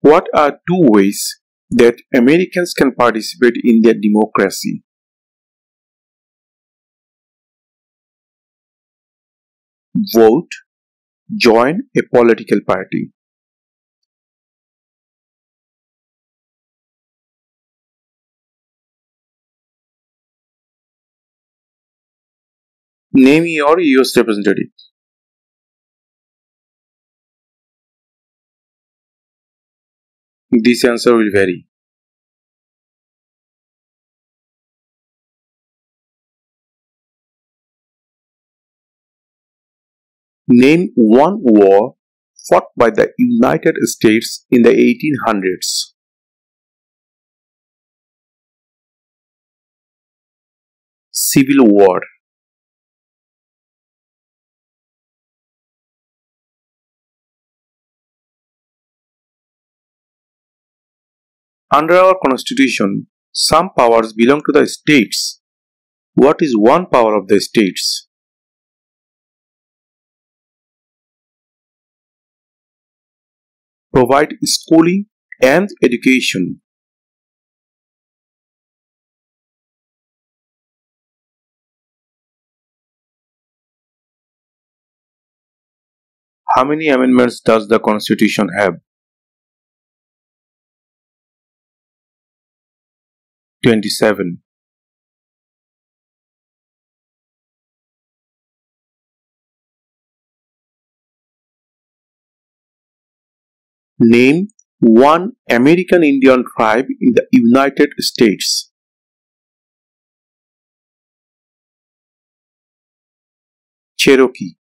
What are two ways that Americans can participate in their democracy? Vote, join a political party. Name your US representative. This answer will vary. Name one war fought by the United States in the 1800s. Civil War Under our constitution, some powers belong to the states. What is one power of the states? Provide schooling and education. How many amendments does the constitution have? 27 Name one American Indian tribe in the United States. Cherokee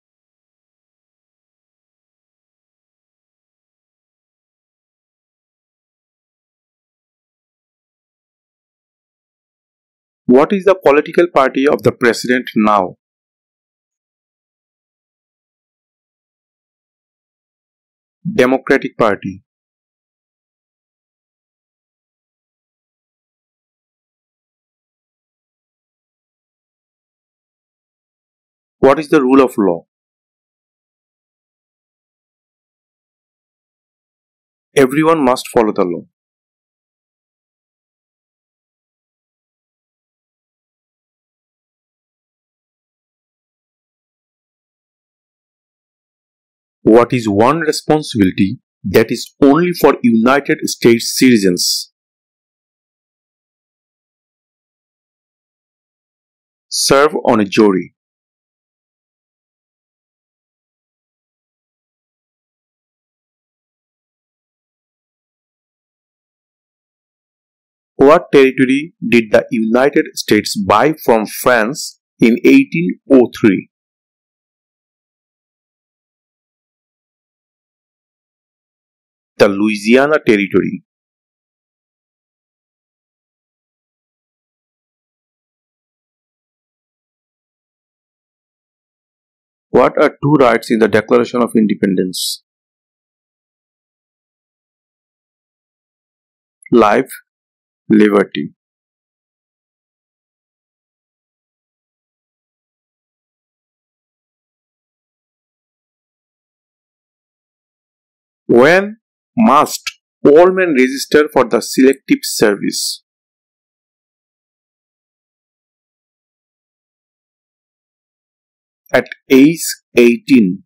What is the political party of the president now? Democratic Party. What is the rule of law? Everyone must follow the law. What is one responsibility that is only for United States citizens? Serve on a jury. What territory did the United States buy from France in 1803? The Louisiana Territory. What are two rights in the Declaration of Independence? Life, liberty. When must all men register for the selective service. At age 18,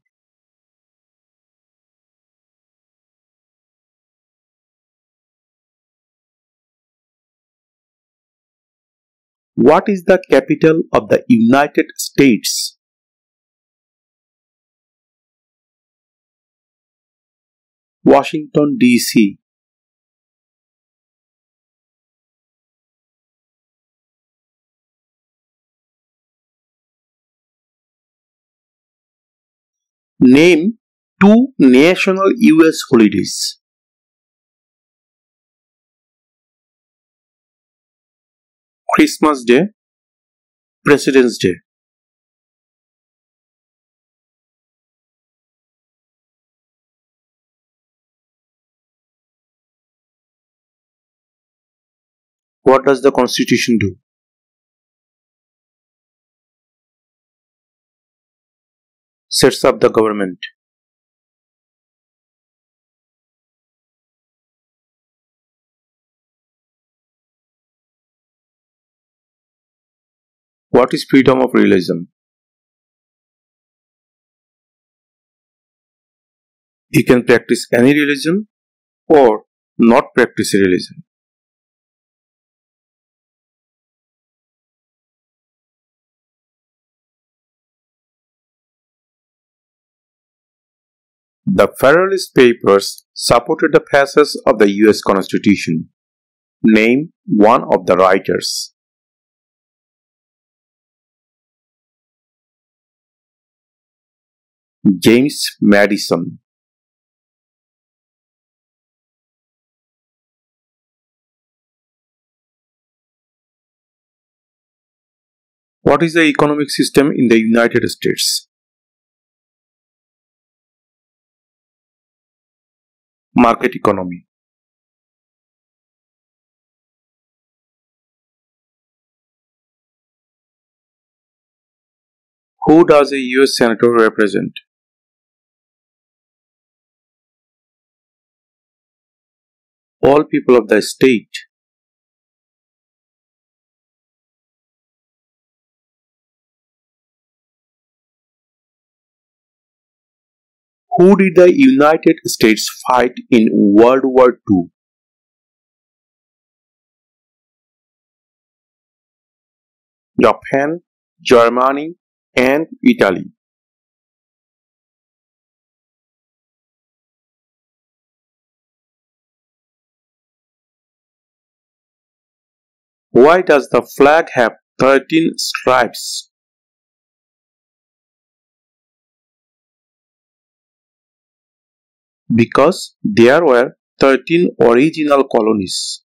What is the capital of the United States? Washington, D.C. Name two national US holidays. Christmas Day, President's Day. What does the constitution do? Sets up the government. What is freedom of religion? You can practice any religion or not practice religion. The Federalist Papers supported the passage of the US Constitution. Name one of the writers. James Madison What is the economic system in the United States? Market economy. Who does a US Senator represent? All people of the state. Who did the United States fight in World War II? Japan, Germany, and Italy. Why does the flag have 13 stripes? Because there were 13 original colonies.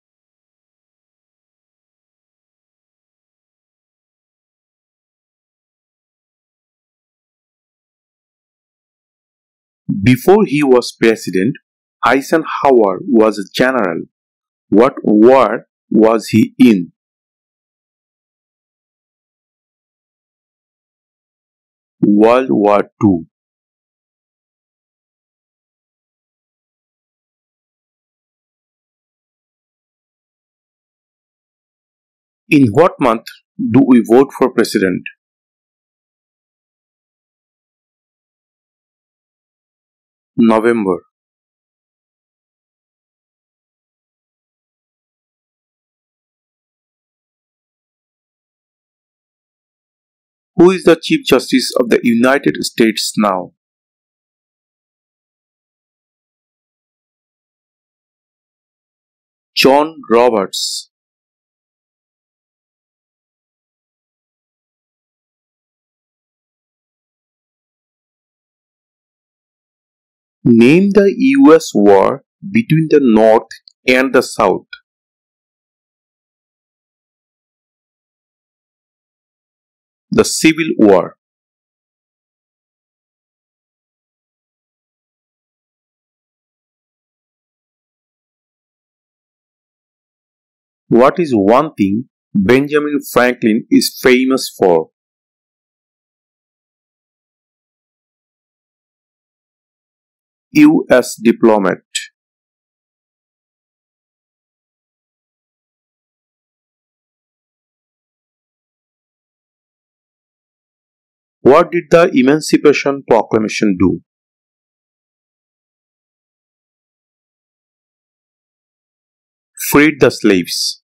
Before he was president, Eisenhower was a general. What war was he in? World War II. In what month do we vote for president? November. Who is the Chief Justice of the United States now? John Roberts. Name the US war between the North and the South. The Civil War. What is one thing Benjamin Franklin is famous for? U.S. diplomat. What did the Emancipation Proclamation do? Freed the slaves.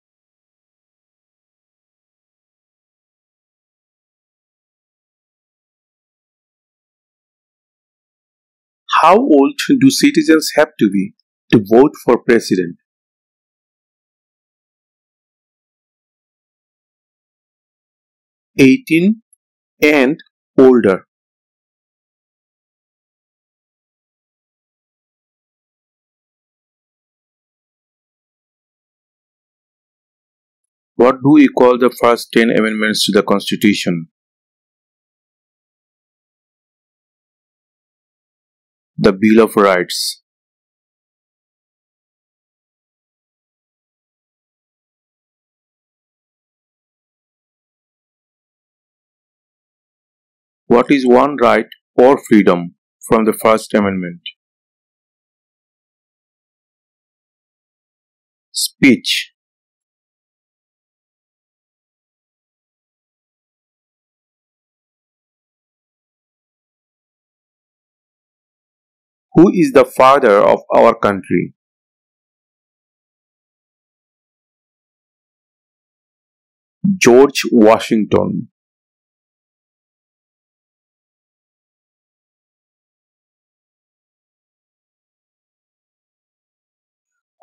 How old do citizens have to be to vote for president? Eighteen and older. What do we call the first 10 amendments to the Constitution? The Bill of Rights. What is one right or freedom from the First Amendment? Speech Who is the father of our country? George Washington.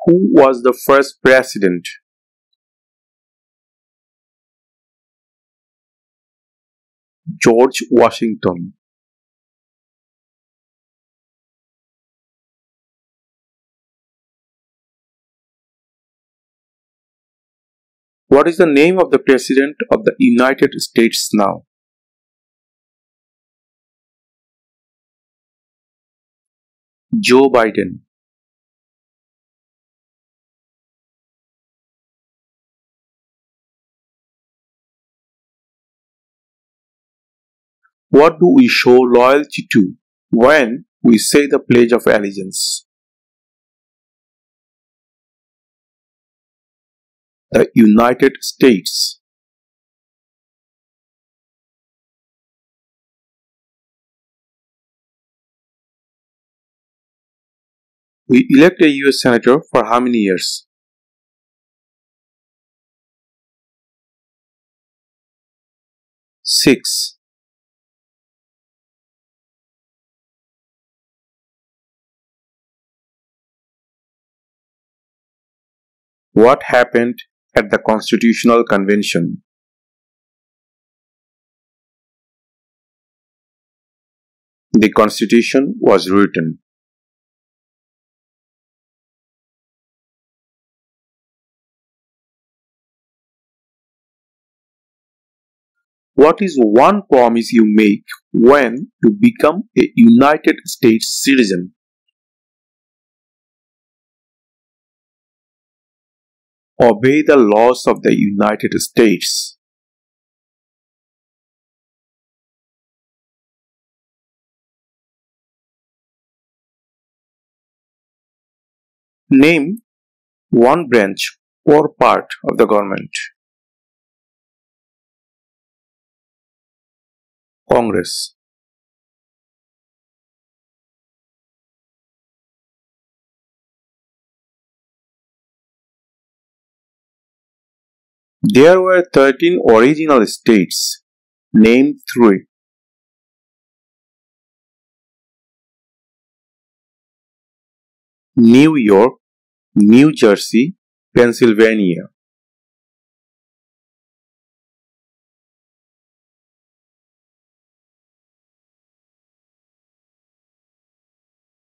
Who was the first president? George Washington. What is the name of the President of the United States now? Joe Biden. What do we show loyalty to when we say the Pledge of Allegiance? The United States. We elect a US Senator for how many years? Six. What happened at the Constitutional Convention? The Constitution was written. What is one promise you make when you become a United States citizen? Obey the laws of the United States. Name one branch or part of the government. Congress. There were 13 original states. Name three. New York, New Jersey, Pennsylvania.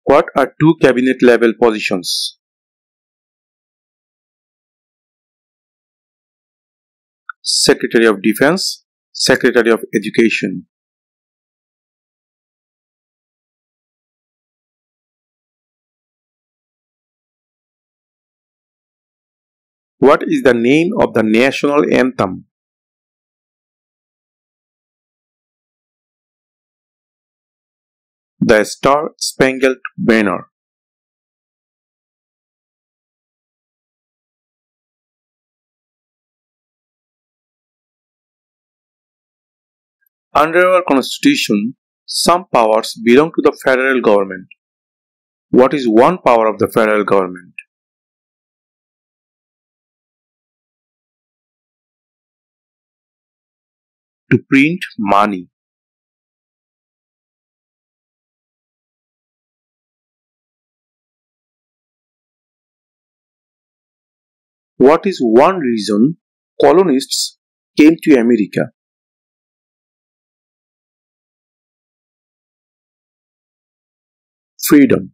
What are two cabinet level positions? Secretary of Defense, Secretary of Education. What is the name of the national anthem? The Star Spangled Banner. Under our constitution, some powers belong to the federal government. What is one power of the federal government? To print money. What is one reason colonists came to America? Freedom.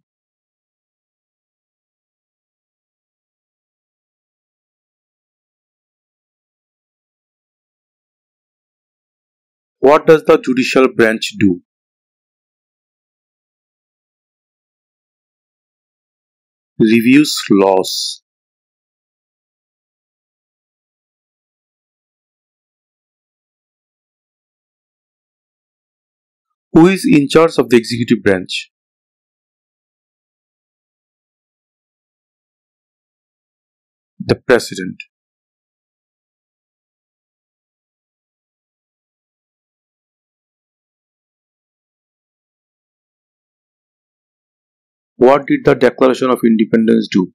What does the judicial branch do? Reviews laws. Who is in charge of the executive branch? The President. What did the Declaration of Independence do?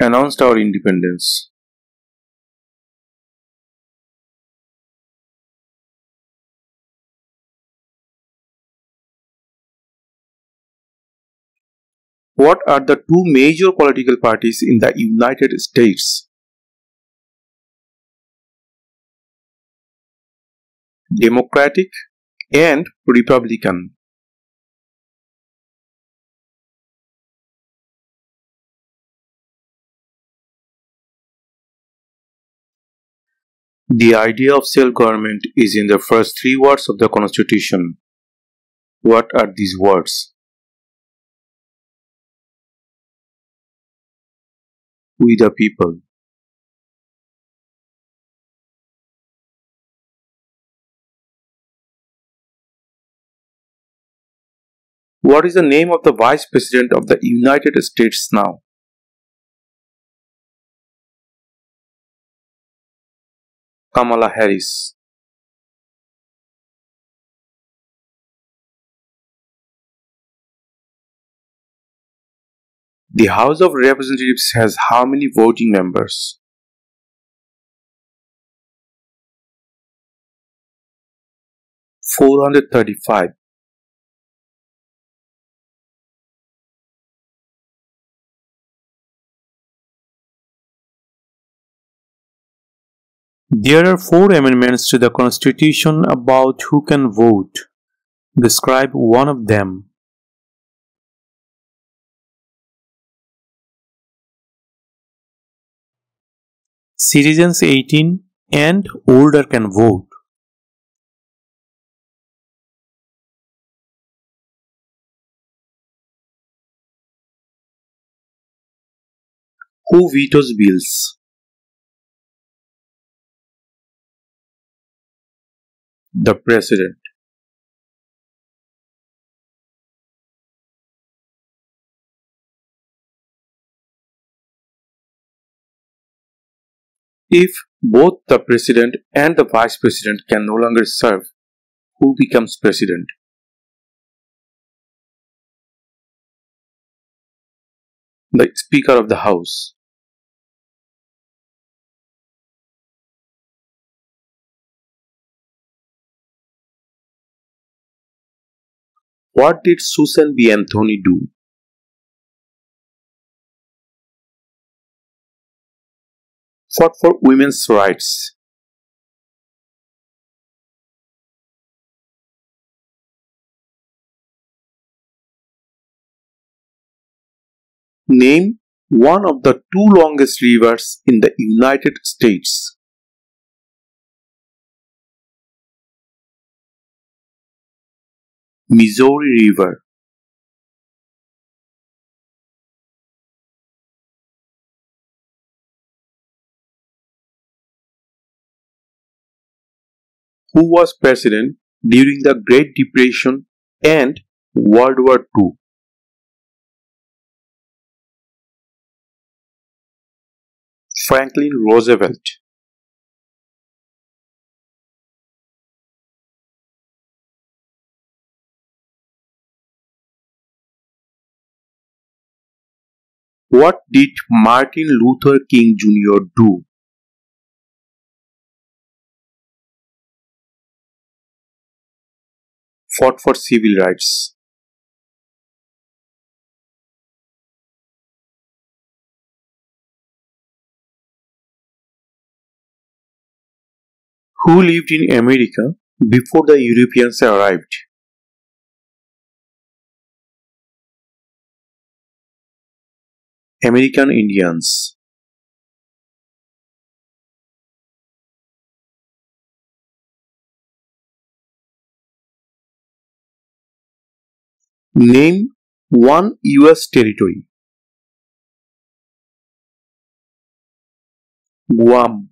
Announced our independence. What are the two major political parties in the United States? Democratic and Republican. The idea of self-government is in the first three words of the Constitution. What are these words? We the people. What is the name of the Vice President of the United States now? Kamala Harris. The House of Representatives has how many voting members? Four hundred thirty-five. There are four amendments to the Constitution about who can vote. Describe one of them. Citizens 18 and older can vote. Who vetoes bills? The President. If both the President and the Vice President can no longer serve, who becomes President? The Speaker of the House. What did Susan B. Anthony do? Fought for women's rights. Name one of the two longest rivers in the United States. Missouri River Who was president during the Great Depression and World War II? Franklin Roosevelt What did Martin Luther King Jr. do? Fought for civil rights. Who lived in America before the Europeans arrived? American Indians Name one US territory. Guam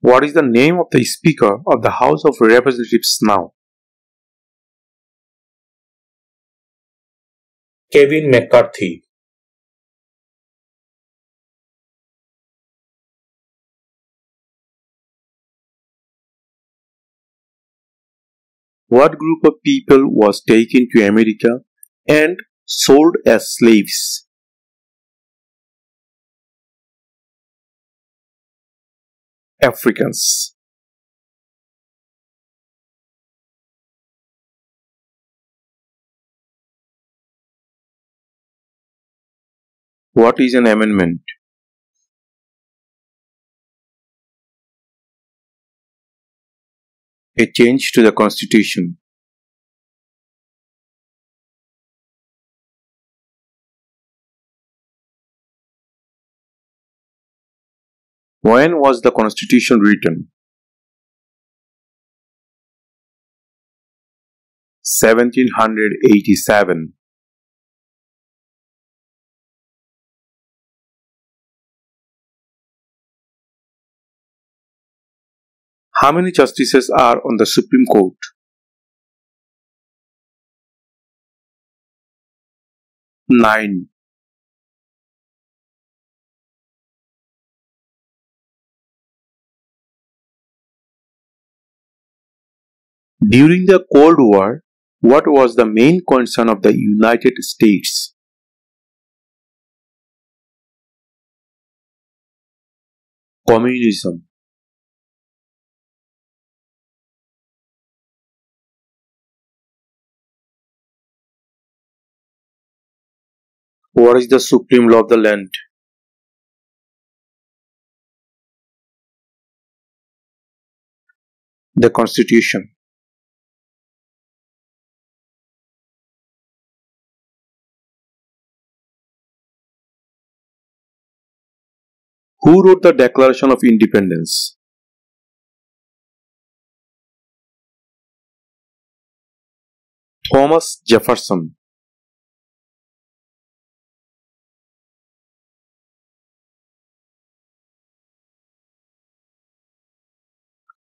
What is the name of the Speaker of the House of Representatives now? Kevin McCarthy What group of people was taken to America and sold as slaves? Africans. What is an amendment? A change to the constitution. When was the constitution written? 1787. How many justices are on the Supreme Court? Nine. During the Cold War, what was the main concern of the United States? Communism. What is the supreme law of the land? The Constitution. Who wrote the Declaration of Independence? Thomas Jefferson.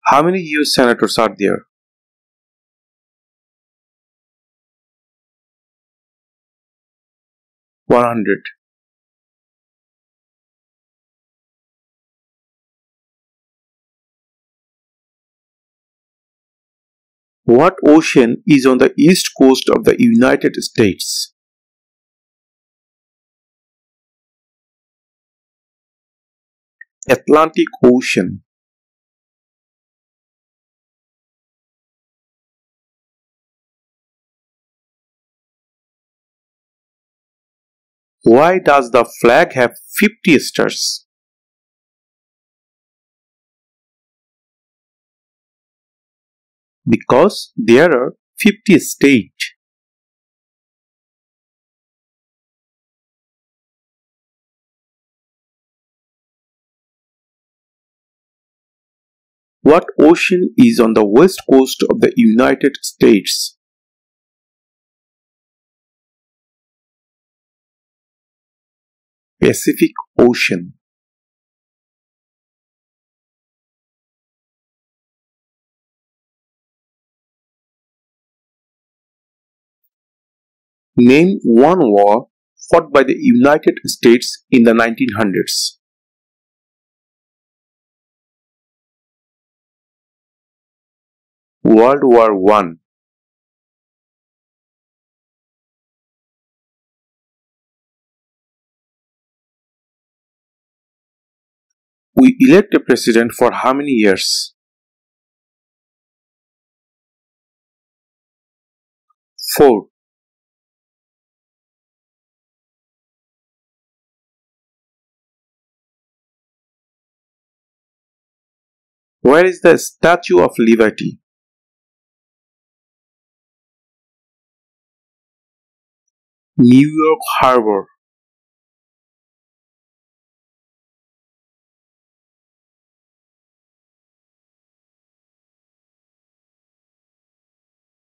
How many US senators are there? One hundred. What ocean is on the east coast of the United States? Atlantic Ocean. Why does the flag have 50 stars? Because there are 50 states. What ocean is on the west coast of the United States? Pacific Ocean Name one war fought by the United States in the 1900s. World War One We elect a president for how many years? Four. Where is the Statue of Liberty? New York Harbor.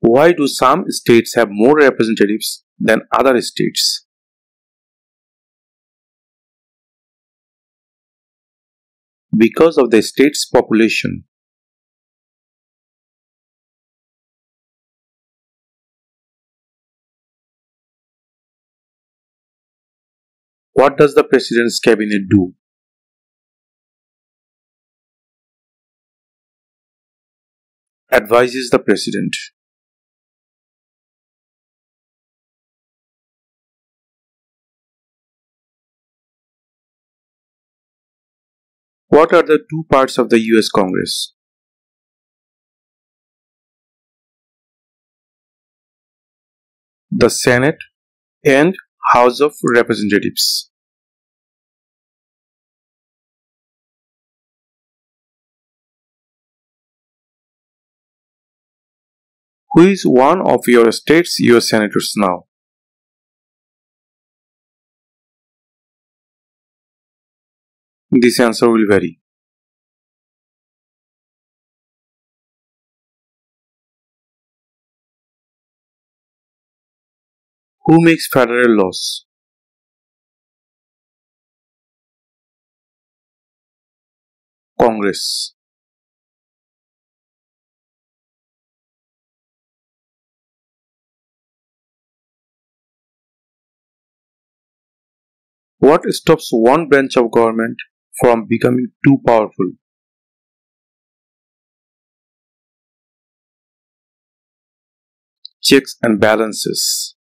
Why do some states have more representatives than other states? Because of the state's population. What does the President's cabinet do? Advises the President. What are the two parts of the US Congress? The Senate and House of Representatives. Who is one of your state's US senators now? This answer will vary. Who makes federal laws? Congress. What stops one branch of government from becoming too powerful. Checks and balances.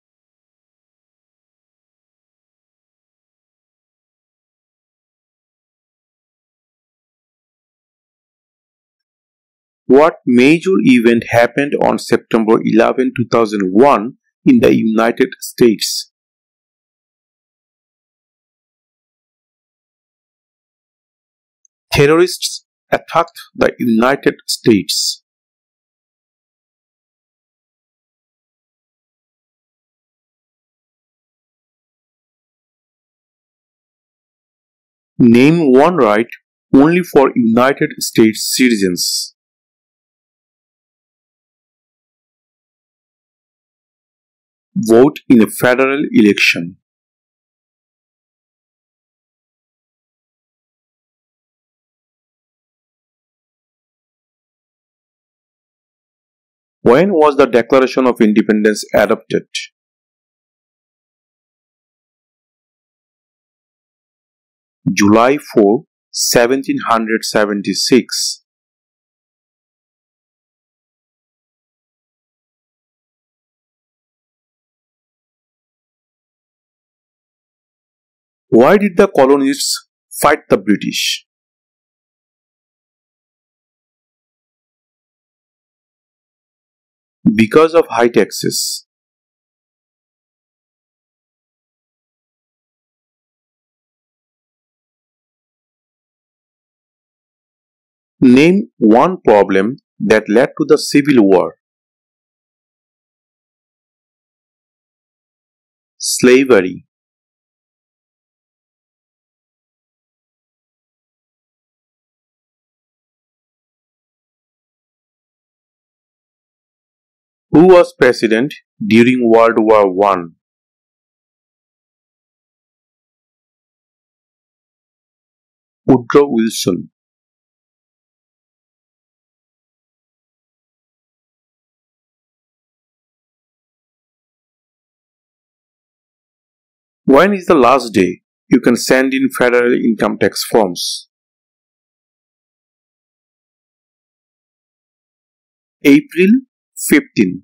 What major event happened on September 11, 2001 in the United States? Terrorists attacked the United States. Name one right only for United States citizens. Vote in a federal election. When was the Declaration of Independence adopted? July 4, 1776. Why did the colonists fight the British? Because of high taxes. Name one problem that led to the Civil War. Slavery. Who was president during World War One? Woodrow Wilson. When is the last day you can send in federal income tax forms? April 15.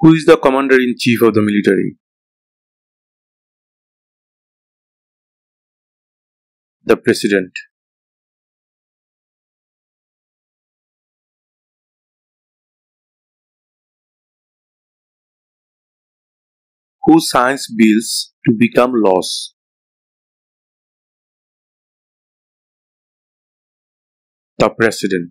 Who is the commander-in-chief of the military? The president. Who signs bills to become laws? The president.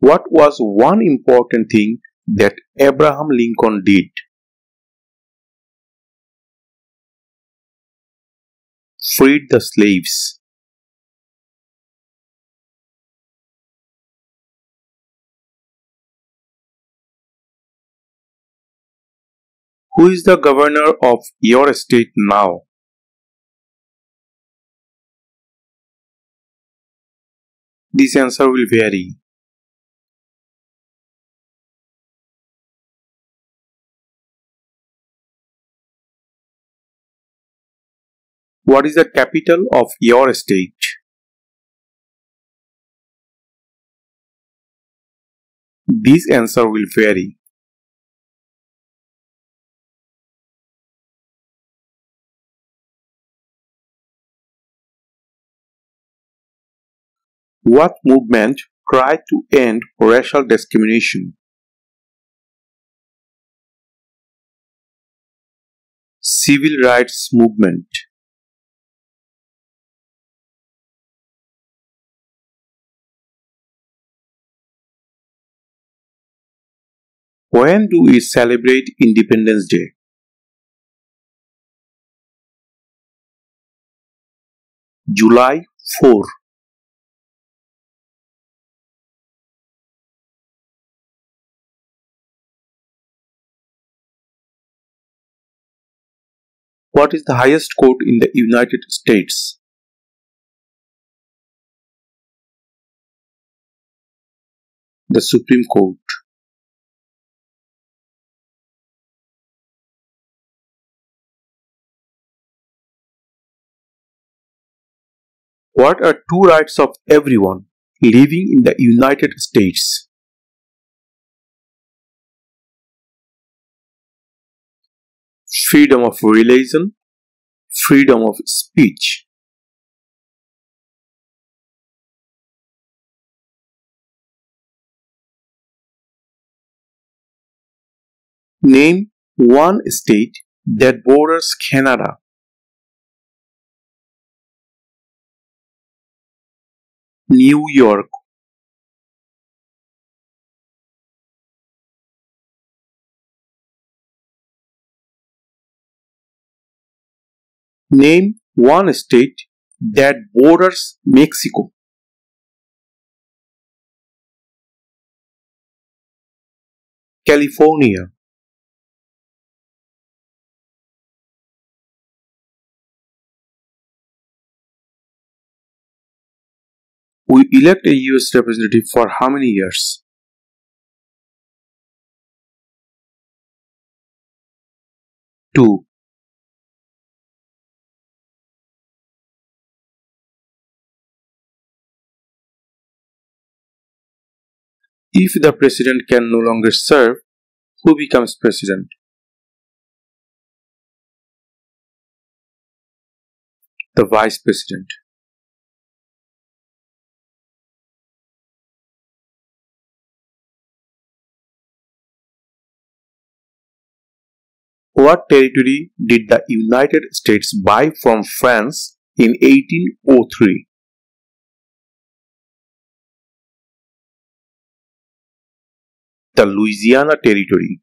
What was one important thing that Abraham Lincoln did? Freed the slaves. Who is the governor of your state now? This answer will vary. What is the capital of your state? This answer will vary. What movement tried to end racial discrimination? Civil rights movement. When do we celebrate Independence Day? July 4. What is the highest court in the United States? The Supreme Court. What are two rights of everyone living in the United States? Freedom of religion, freedom of speech. Name one state that borders Canada. New York Name one state that borders Mexico. California. We elect a US representative for how many years? Two. If the president can no longer serve, who becomes president? The vice president. What territory did the United States buy from France in 1803? The Louisiana Territory